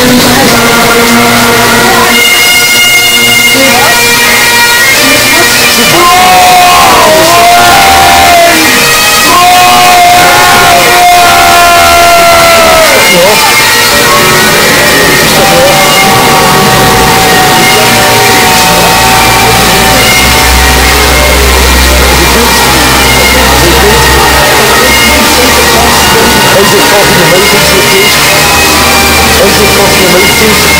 Deze meetings, de kids. relations